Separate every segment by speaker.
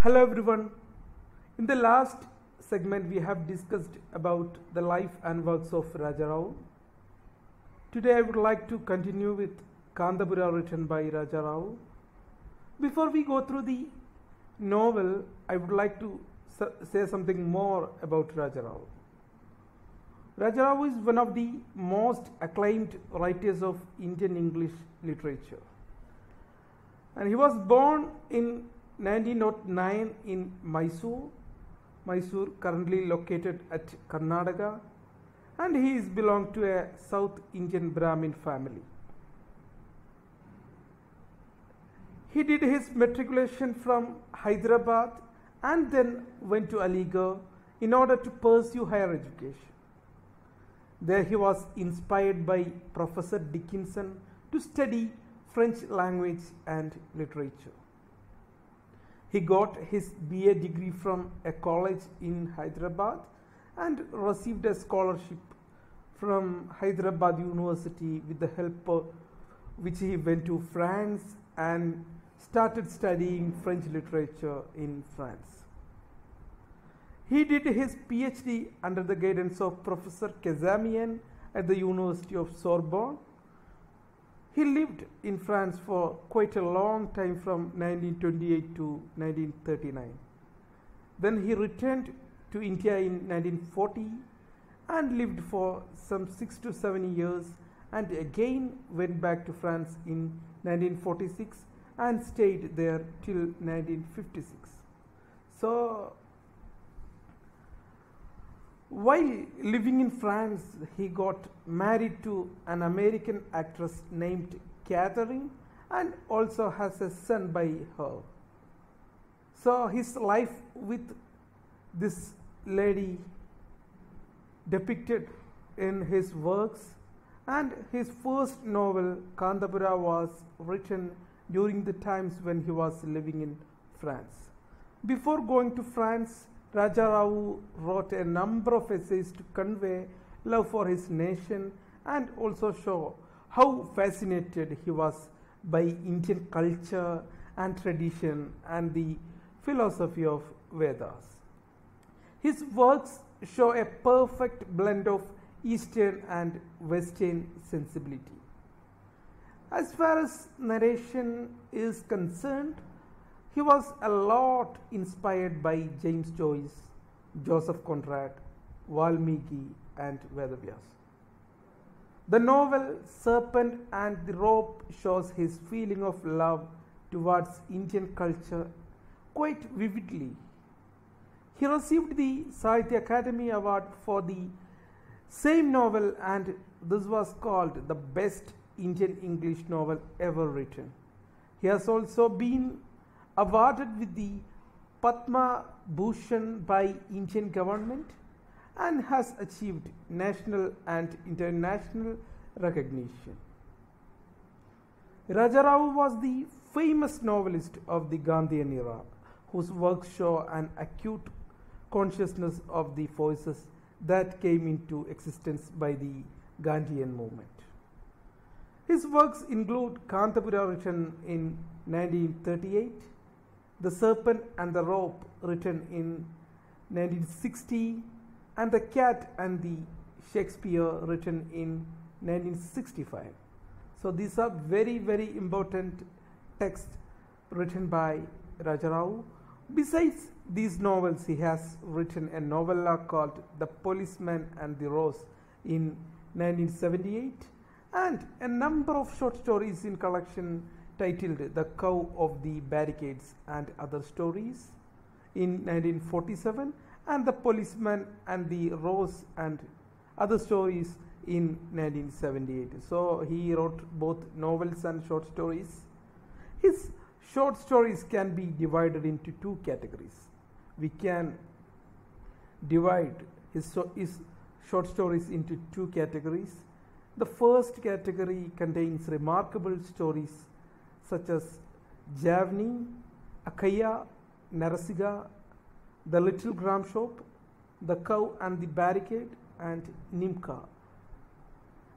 Speaker 1: Hello everyone. In the last segment we have discussed about the life and works of Raja Rao. Today I would like to continue with Kanthapura written by Raja Rao. Before we go through the novel, I would like to say something more about Raja Rao. Rajarao is one of the most acclaimed writers of Indian English literature. And he was born in 1909 in Mysore, Mysore currently located at Karnataka, and he is belonged to a South Indian Brahmin family. He did his matriculation from Hyderabad and then went to Aligarh in order to pursue higher education. There he was inspired by Professor Dickinson to study French language and literature. He got his BA degree from a college in Hyderabad and received a scholarship from Hyderabad University with the help of which he went to France and started studying French literature in France. He did his PhD under the guidance of Professor Cazamian at the University of Sorbonne. He lived in France for quite a long time from 1928 to 1939. Then he returned to India in 1940 and lived for some six to seven years and again went back to France in 1946 and stayed there till 1956. So, while living in France, he got married to an American actress named Catherine and also has a son by her. So, his life with this lady depicted in his works and his first novel Kanthapura was written during the times when he was living in France. Before going to France, Raja Rao wrote a number of essays to convey love for his nation and also show how fascinated he was by Indian culture and tradition and the philosophy of Vedas. His works show a perfect blend of Eastern and Western sensibility. As far as narration is concerned, he was a lot inspired by James Joyce, Joseph Conrad, Valmiki, and Vedavyas. The novel Serpent and the Rope shows his feeling of love towards Indian culture quite vividly. He received the Sahitya Akademi Award for the same novel, and this was called the best Indian English novel ever written. He has also been awarded with the Padma Bhushan by Indian government and has achieved national and international recognition. Raja Rao was the famous novelist of the Gandhian era whose works show an acute consciousness of the forces that came into existence by the Gandhian movement. His works include Kanthapura written in 1938, The Serpent and the Rope written in 1960, and The Cat and the Shakespeare written in 1965. So these are very very important texts written by Raja Rao. Besides these novels, he has written a novella called The Policeman and the Rose in 1978 and a number of short stories in collection titled The Cow of the Barricades and Other Stories in 1947 and The Policeman and the Rose and Other Stories in 1978. So he wrote both novels and short stories. His short stories can be divided into two categories. We can divide his, his short stories into two categories. The first category contains remarkable stories such as Javni, Akkayya, Narsiga, The Little Gram Shop, The Cow and the Barricade, and Nimka.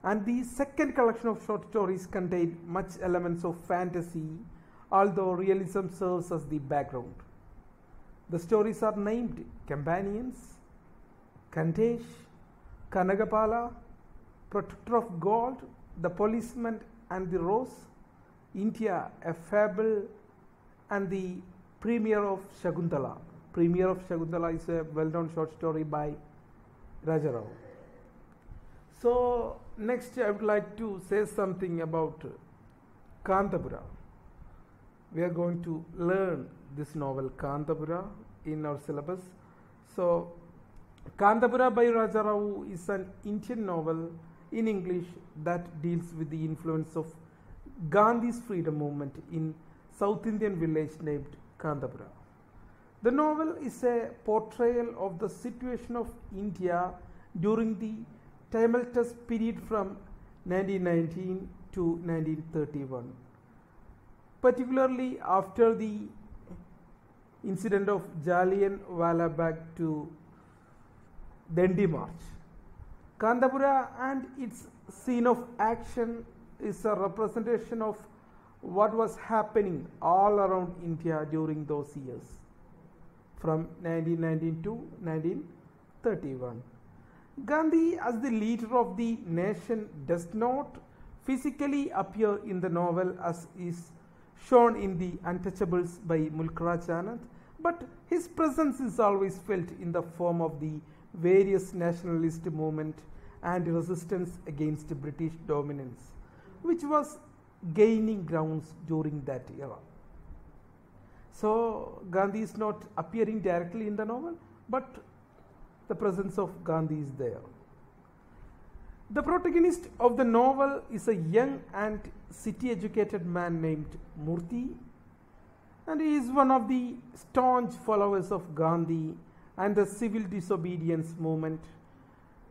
Speaker 1: And the second collection of short stories contain much elements of fantasy, although realism serves as the background. The stories are named Companions, Khandesh, Kanakapala, Protector of Gold, The Policeman and the Rose, India, a Fable, and the Premier of Shakuntala. Premier of Shakuntala is a well known short story by Raja Rao. So, next I would like to say something about Kanthapura. We are going to learn this novel Kanthapura in our syllabus. So, Kanthapura by Raja Rao is an Indian novel in English that deals with the influence of Gandhi's freedom movement in South Indian village named Kanthapura. The novel is a portrayal of the situation of India during the tumultuous period from 1919 to 1931, particularly after the incident of Jallian Wala Bagh to Dandi March. Kanthapura and its scene of action is a representation of what was happening all around India during those years from 1919 to 1931. Gandhi, as the leader of the nation, does not physically appear in the novel as is shown in The Untouchables by Mulk Raj Anand, but his presence is always felt in the form of the various nationalist movement and resistance against British dominance, which was gaining grounds during that era. So, Gandhi is not appearing directly in the novel, but the presence of Gandhi is there. The protagonist of the novel is a young and city educated man named Murthy, and he is one of the staunch followers of Gandhi and the civil disobedience movement.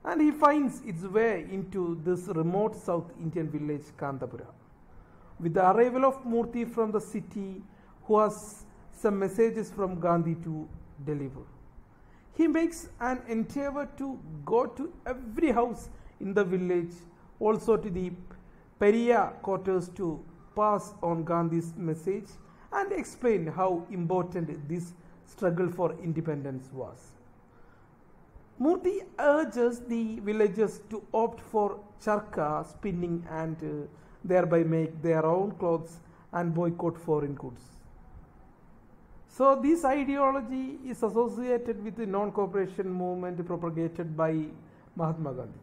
Speaker 1: And he finds its way into this remote South Indian village, Kanthapura. With the arrival of Murthy from the city, who has some messages from Gandhi to deliver. He makes an endeavor to go to every house in the village, also to the Pariah quarters to pass on Gandhi's message and explain how important this struggle for independence was. Murthy urges the villagers to opt for charkha spinning and uh, thereby make their own clothes and boycott foreign goods. So, this ideology is associated with the non cooperation movement propagated by Mahatma Gandhi.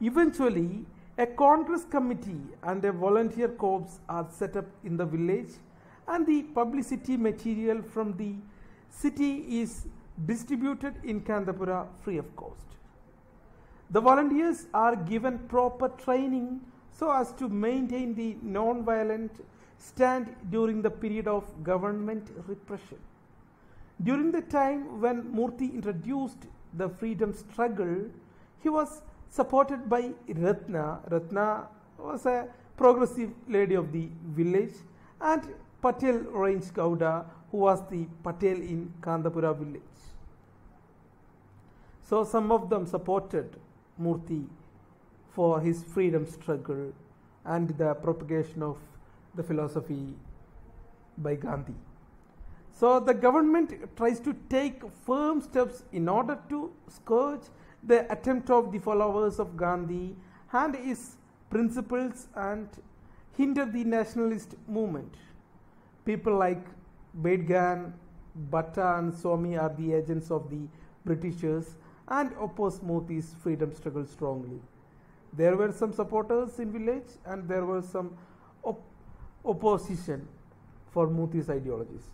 Speaker 1: Eventually, a Congress committee and a volunteer corps are set up in the village, and the publicity material from the city is distributed in Kanthapura free of cost. The volunteers are given proper training so as to maintain the non-violent stand during the period of government repression. During the time when Murthy introduced the freedom struggle, he was supported by Ratna. Ratna was a progressive lady of the village and Patel Range Gowda who was the Patel in Kanthapura village. So some of them supported Murthy for his freedom struggle and the propagation of the philosophy by Gandhi. So the government tries to take firm steps in order to scourge the attempt of the followers of Gandhi and his principles and hinder the nationalist movement. People like Bedgan, Bhatta and Swami are the agents of the Britishers and oppose Murthy's freedom struggle strongly. There were some supporters in village and there was some op- opposition for Murthy's ideologies.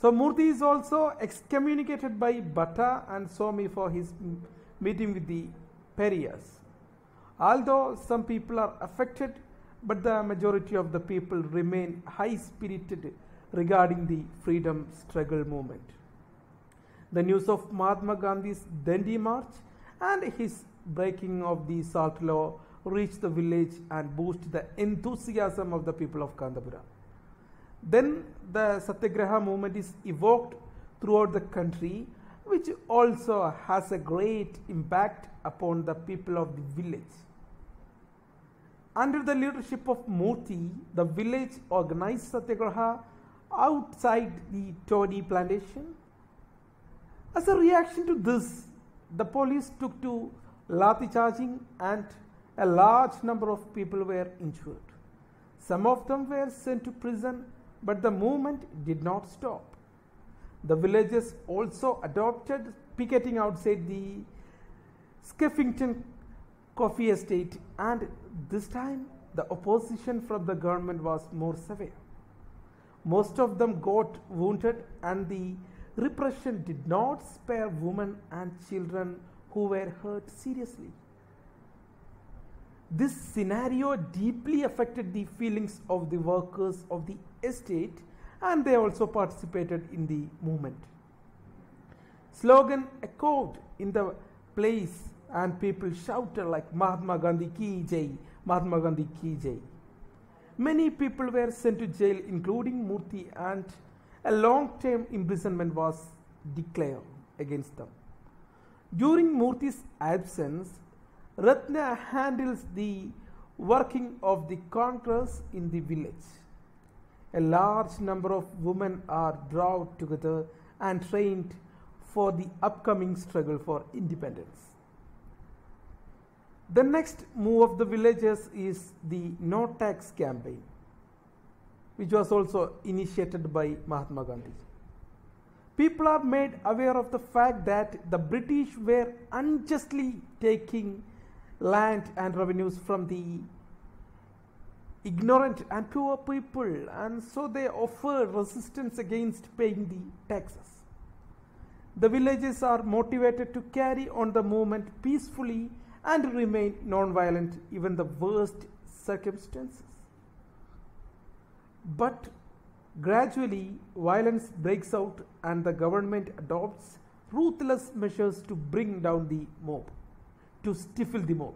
Speaker 1: So Murthy is also excommunicated by Bhatta and Swami for his m- meeting with the Pariahs. Although some people are affected, but the majority of the people remain high spirited regarding the freedom struggle movement. The news of Mahatma Gandhi's Dandi March and his breaking of the salt law reached the village and boosted the enthusiasm of the people of Kanthapura. Then the Satyagraha movement is evoked throughout the country, which also has a great impact upon the people of the village. Under the leadership of Murthy, the village organized Satyagraha outside the toddy plantation. As a reaction to this, the police took to lathi charging and a large number of people were injured. Some of them were sent to prison, but the movement did not stop. The villagers also adopted picketing outside the Skeffington coffee estate, and this time the opposition from the government was more severe. Most of them got wounded, and the repression did not spare women and children who were hurt seriously. This scenario deeply affected the feelings of the workers of the estate and they also participated in the movement. Slogan echoed in the place and people shouted like Mahatma Gandhi ki jai, Mahatma Gandhi ki jai. Many people were sent to jail including Murthy and a long term imprisonment was declared against them. During Murthy's absence, Ratna handles the working of the Congress in the village. A large number of women are drawn together and trained for the upcoming struggle for independence. The next move of the villagers is the no tax campaign, which was also initiated by Mahatma Gandhi. People are made aware of the fact that the British were unjustly taking land and revenues from the ignorant and poor people, and so they offer resistance against paying the taxes. The villages are motivated to carry on the movement peacefully and remain non-violent even the worst circumstances. But gradually violence breaks out and the government adopts ruthless measures to bring down the mob, to stifle the mob.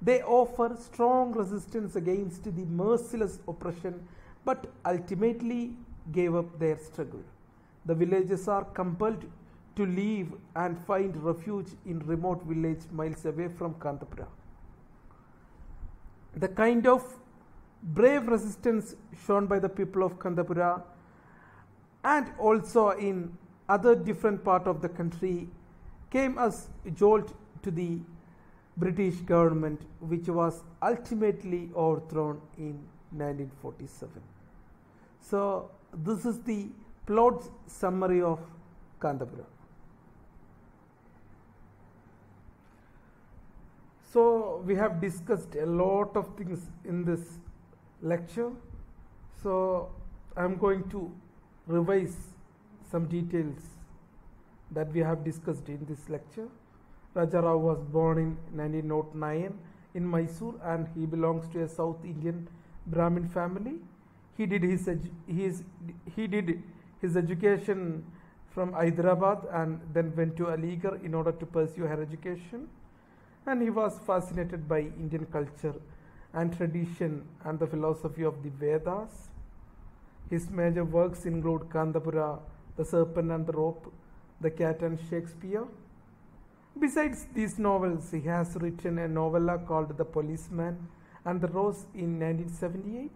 Speaker 1: They offer strong resistance against the merciless oppression but ultimately gave up their struggle. The villagers are compelled to leave and find refuge in remote village miles away from Kanthapura. The kind of brave resistance shown by the people of Kanthapura and also in other different part of the country came as jolt to the British government which was ultimately overthrown in 1947. So this is the plot summary of Kanthapura. So we have discussed a lot of things in this lecture. So I am going to revise some details that we have discussed in this lecture. Raja Rao was born in 1909 in Mysore and he belongs to a South Indian Brahmin family. He did his, his he did his education from Hyderabad and then went to Aligarh in order to pursue her education and he was fascinated by Indian culture and tradition and the philosophy of the Vedas. His major works include Kanthapura, The Serpent and the Rope, The Cat and Shakespeare. Besides these novels, he has written a novella called The Policeman and the Rose in 1978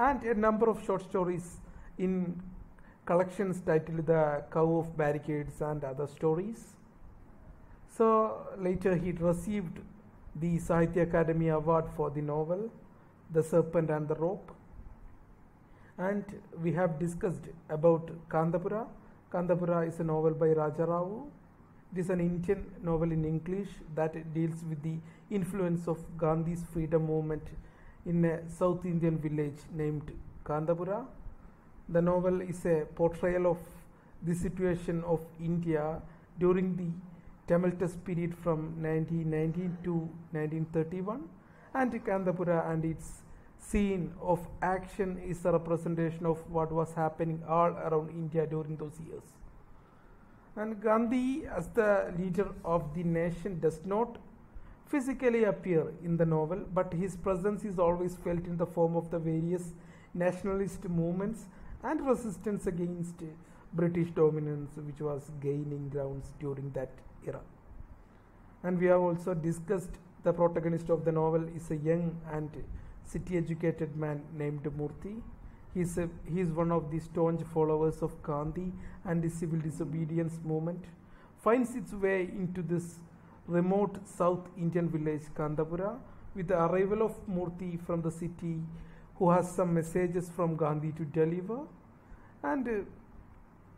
Speaker 1: and a number of short stories in collections titled The Cow of Barricades and Other Stories. So later he received the Sahitya Akademi Award for the novel The Serpent and the Rope. And we have discussed about Kanthapura. Kanthapura is a novel by Raja Rao. It is an Indian novel in English that deals with the influence of Gandhi's freedom movement in a South Indian village named Kanthapura. The novel is a portrayal of the situation of India during the tumultuous period from 1919 to 1931 and Kanthapura and its scene of action is a representation of what was happening all around India during those years. And Gandhi as the leader of the nation does not physically appear in the novel but his presence is always felt in the form of the various nationalist movements and resistance against British dominance which was gaining grounds during that era. And we have also discussed the protagonist of the novel is a young and city educated man named Murthy. He is, one of the staunch followers of Gandhi and the civil disobedience movement. Finds its way into this remote South Indian village Kanthapura with the arrival of Murthy from the city who has some messages from Gandhi to deliver and uh,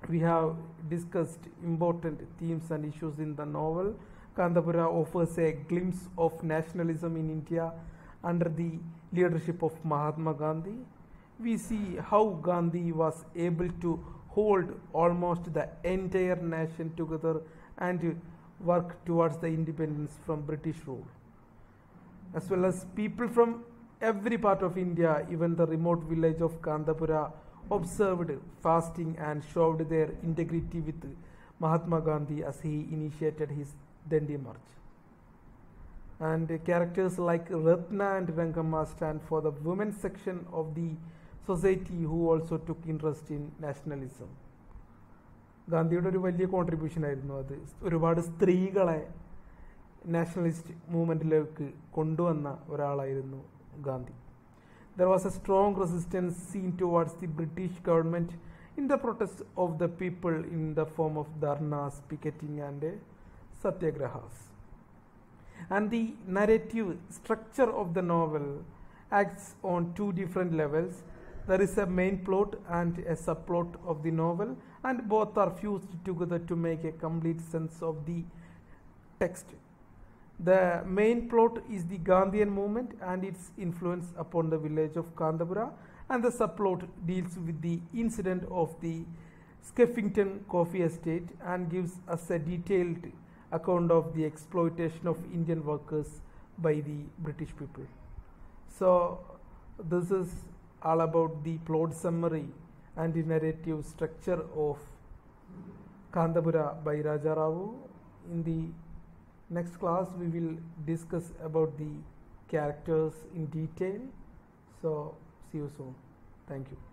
Speaker 1: we have discussed important themes and issues in the novel. Kanthapura offers a glimpse of nationalism in India under the leadership of Mahatma Gandhi. We see how Gandhi was able to hold almost the entire nation together and work towards the independence from British rule. As well as people from every part of India, even the remote village of Kanthapura, observed fasting and showed their integrity with Mahatma Gandhi as he initiated his Dandi March. And characters like Ratna and Rangamma stand for the women's section of the society who also took interest in nationalism. ഗാന്ധിയുടെ ഒരു വലിയ contribution ആയിരുന്നു അത് ഒരുപാട് സ്ത്രീകളെ nationalist മൂവ്മെന്റിലേക്ക് കൊണ്ടുവന്ന ഒരാളായിരുന്നു Gandhi there was a strong resistance seen towards the British government in the protest of the people in the form of dharnas, picketing, and uh, satyagrahas. And the narrative structure of the novel acts on two different levels. There is a main plot and a subplot of the novel, and both are fused together to make a complete sense of the text. The main plot is the Gandhian movement and its influence upon the village of Kanthapura, and the subplot deals with the incident of the Skeffington coffee estate and gives us a detailed account of the exploitation of Indian workers by the British people. So, this is all about the plot summary and the narrative structure of Kanthapura by Raja Ravu. In the next class, we will discuss about the characters in detail. So, see you soon. Thank you.